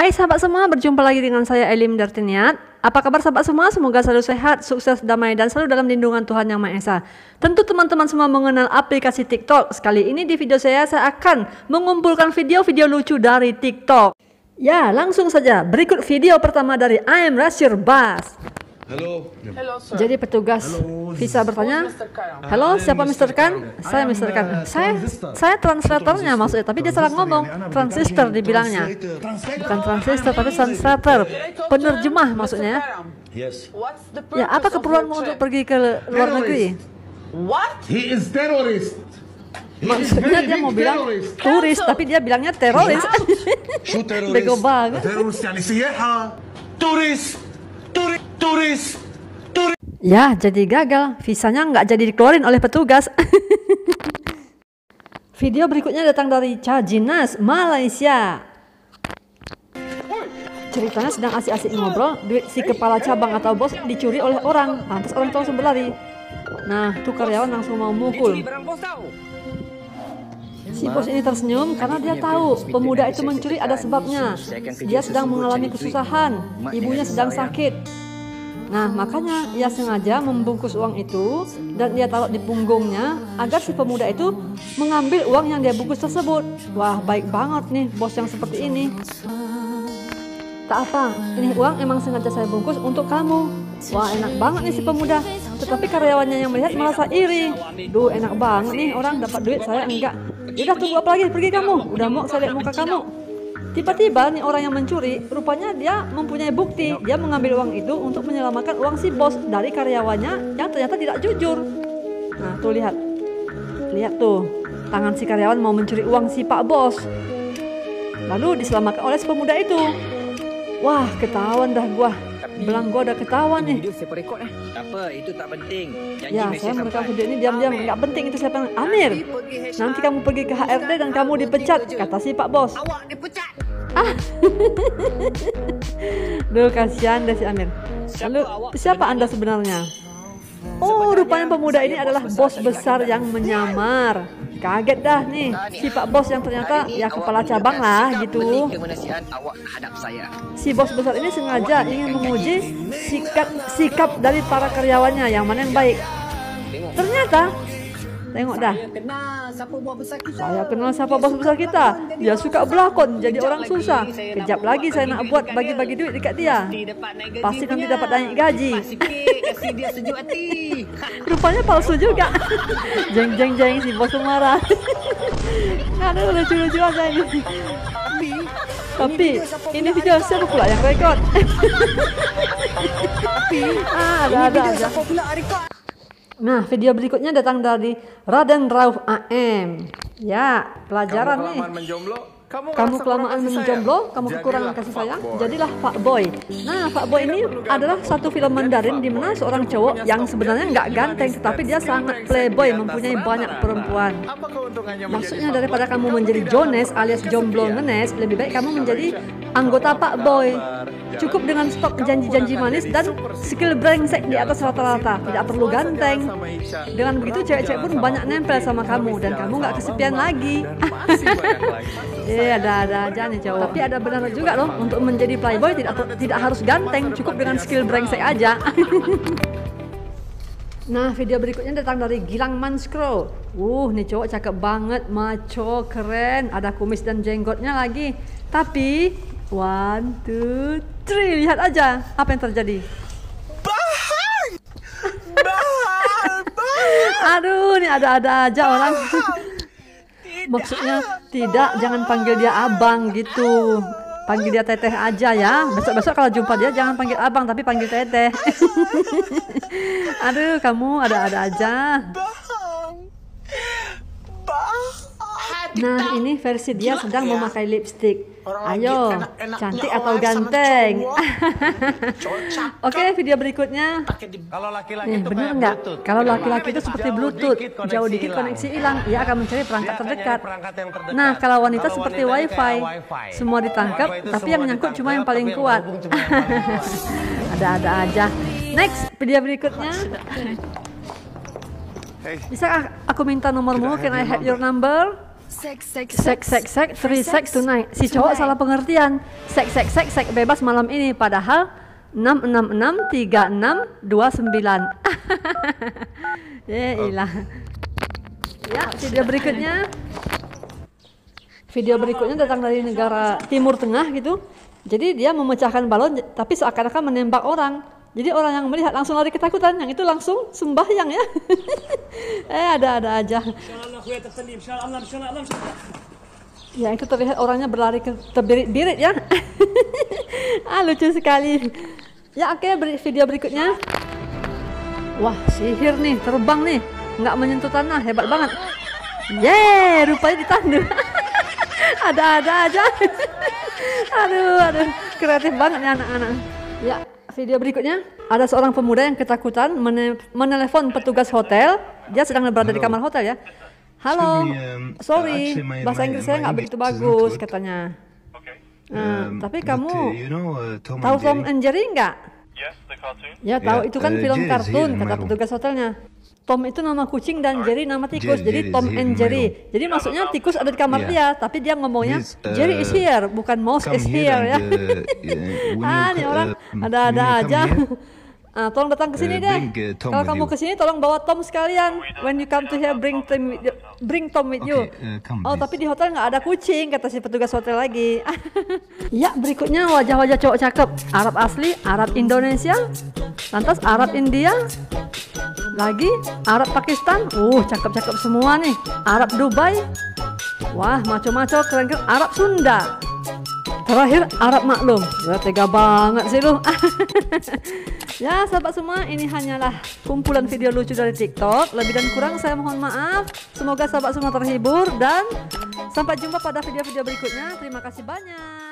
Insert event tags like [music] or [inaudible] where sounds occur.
Hai sahabat semua, berjumpa lagi dengan saya Elim Dartiniat. Apa kabar sahabat semua? Semoga selalu sehat, sukses, damai, dan selalu dalam lindungan Tuhan Yang Maha Esa. Tentu teman-teman semua mengenal aplikasi TikTok. Sekali ini di video saya, saya akan mengumpulkan video-video lucu dari TikTok. Ya, langsung saja. Berikut video pertama dari I'm Rasir Bas. Halo. Halo, sir. Jadi petugas Halo. visa bertanya, "Halo, siapa Mr. Khan?" Saya Mr. Khan. Saya saya translatornya maksudnya, tapi dia salah ngomong. Transistor dibilangnya. Bukan transistor tapi translator. Penerjemah maksudnya. Ya, apa keperluanmu untuk pergi ke luar negeri? What? He is terrorist. Maksudnya dia mau bilang turis, tapi dia bilangnya teroris. Bego banget. Teroris, yani. Turis. Turis. Turis. Ya, jadi gagal. Visanya nggak jadi dikeluarin oleh petugas. [laughs] Video berikutnya datang dari Cajinas, Malaysia. Ceritanya sedang asik-asik ngobrol, duit si kepala cabang atau bos dicuri oleh orang. Lantas orang itu langsung berlari. Nah, tuh karyawan langsung mau mukul. Si bos ini tersenyum karena dia tahu pemuda itu mencuri ada sebabnya. Dia sedang mengalami kesusahan, ibunya sedang sakit. Nah, makanya ia sengaja membungkus uang itu dan ia taruh di punggungnya agar si pemuda itu mengambil uang yang dia bungkus tersebut. Wah, baik banget nih bos yang seperti ini. Tak apa, ini uang emang sengaja saya bungkus untuk kamu. Wah, enak banget nih si pemuda. Tetapi karyawannya yang melihat merasa iri. Duh, enak banget nih orang dapat duit saya enggak. Udah tunggu apa lagi? Pergi kamu. Udah mau saya lihat muka kamu. Tiba-tiba nih orang yang mencuri, rupanya dia mempunyai bukti. Dia mengambil uang itu untuk menyelamatkan uang si bos dari karyawannya yang ternyata tidak jujur. Nah, tuh lihat. Lihat tuh, tangan si karyawan mau mencuri uang si Pak Bos. Lalu diselamatkan oleh si pemuda itu. Wah, ketahuan dah gua. Belang gua udah ketahuan nih. Video saya rekod eh. Tak apa, itu tak penting. Janji Ya, saya merekam video ini diam-diam. Nggak penting itu siapa yang... Amir, nanti kamu pergi ke HRD dan kamu dipecat, kata si Pak Bos. Awak dipecat. [laughs] Duh, kasihan deh si Amir. Lalu, siapa Anda sebenarnya? Oh, rupanya pemuda ini adalah bos besar yang menyamar. Kaget dah nih, si Pak Bos yang ternyata ya kepala cabang lah gitu. Si bos besar ini sengaja ingin menguji sikap sikap dari para karyawannya yang mana yang baik. Ternyata, tengok dah. Kenal siapa buat besar kita. Saya kenal siapa bos besar kita. Dia suka berlakon jadi orang susah. Kejap lagi saya nak buat bagi-bagi duit dekat dia. Pasti nanti dapat naik gaji. Kasih dia sejuk hati. [laughs] Rupanya palsu juga. [laughs] jeng jeng jeng si bos marah. [laughs] Aduh lucu-lucu aja ini. Tapi ini video siapa pula yang rekod? ah, ada ada aja. Nah, video berikutnya datang dari Raden Rauf AM. Ya, pelajaran nih. Kamu kelamaan menjomblo, kamu kekurangan kasih sayang, jadilah Pak Boy. Nah, Pak Boy ini adalah satu film Mandarin di mana seorang cowok yang sebenarnya nggak ganteng, tetapi dia sangat playboy, mempunyai banyak perempuan. Maksudnya daripada kamu menjadi Jones alias jomblo ngenes, lebih baik kamu menjadi anggota Pak Boy. Cukup dengan stok janji-janji manis dan skill brengsek di atas rata-rata. Tidak perlu ganteng. Dengan begitu cewek-cewek pun banyak nempel sama kamu dan kamu nggak kesepian lagi. [laughs] Iya, ada-ada aja nih cowok. Tapi ada benar juga loh, untuk menjadi playboy tidak tidak harus ganteng, cukup dengan skill brengsek aja. [laughs] Nah, video berikutnya datang dari Gilang Manskro. Uh, nih cowok cakep banget, maco, keren, ada kumis dan jenggotnya lagi. Tapi, one, two, three, lihat aja apa yang terjadi. [laughs] Aduh, nih ada-ada aja orang. Maksudnya tidak, jangan panggil dia abang gitu. Panggil dia teteh aja ya. Besok-besok kalau jumpa dia jangan panggil abang tapi panggil teteh. [laughs] Aduh, kamu ada-ada aja. Nah, ini versi dia sedang memakai lipstick. Ayo, cantik atau ganteng? [laughs] Oke, video berikutnya. Kalau laki-laki Nih, itu bener kayak nggak? Bluetooth. Kalau laki-laki itu seperti Bluetooth, jauh dikit koneksi hilang, ia akan mencari perangkat terdekat. nyari perangkat yang terdekat. Nah, kalau wanita Kalau seperti WiFi, semua ditangkap, tapi semua yang nyangkut cuma yang paling kuat. [laughs] Ada-ada aja. Next, video berikutnya. Bisa aku minta nomormu? Can I have your number? Sek sek Sek sek sek, free sex tonight. Si cowok salah pengertian. Sek sek sek sek bebas malam ini padahal 6663629. [laughs] ya ilah. Ya, video berikutnya. Video berikutnya datang dari negara Timur Tengah gitu. Jadi dia memecahkan balon tapi seakan-akan menembak orang. Jadi orang yang melihat langsung lari ketakutan, yang itu langsung sembahyang ya. [laughs] eh ada-ada aja. Ya itu terlihat orangnya berlari ke terbirit-birit ya. [laughs] ah lucu sekali. Ya oke beri- video berikutnya. Wah sihir nih terbang nih, nggak menyentuh tanah hebat banget. Yeay rupanya ditandu. [laughs] Ada-ada aja. aduh aduh kreatif banget nih anak-anak. Ya video berikutnya ada seorang pemuda yang ketakutan mene- menelepon petugas hotel. Dia sedang berada di kamar hotel ya. Halo, um, sorry, actually my- bahasa Inggris saya nggak begitu bagus katanya. Nah, Um, tapi kamu uh, you know, uh, Tom tahu Tom and Jerry nggak? Ya tahu itu kan film kartun kata petugas hotelnya. Tom itu nama kucing dan Jerry nama tikus. Jerry- jadi Tom and Jerry. Jadi maksudnya tikus ada di kamar Yeah. dia, tapi dia ngomongnya This, uh, Jerry is here, bukan mouse is here here ya. and, uh, yeah, [laughs] ah, nih orang uh, ada-ada aja. [laughs] Ah, tolong datang ke sini uh, deh. bring, uh, Kalau kamu ke sini tolong bawa Tom sekalian. When you come to here bring Tom with you. Bring Tom with you. Okay, uh, come, oh, tapi di hotel nggak ada kucing kata si petugas hotel lagi. [laughs] ya, berikutnya wajah-wajah cowok cakep. Arab asli, Arab Indonesia, lantas Arab India, lagi Arab Pakistan. Uh, cakep-cakep semua nih. Arab Dubai. Wah, maco-maco keren-keren. Arab Sunda. Terakhir Arab maklum. Ya, tega banget sih lu. [laughs] ya sahabat semua ini hanyalah kumpulan video lucu dari TikTok. Lebih dan kurang saya mohon maaf. Semoga sahabat semua terhibur dan sampai jumpa pada video-video berikutnya. Terima kasih banyak.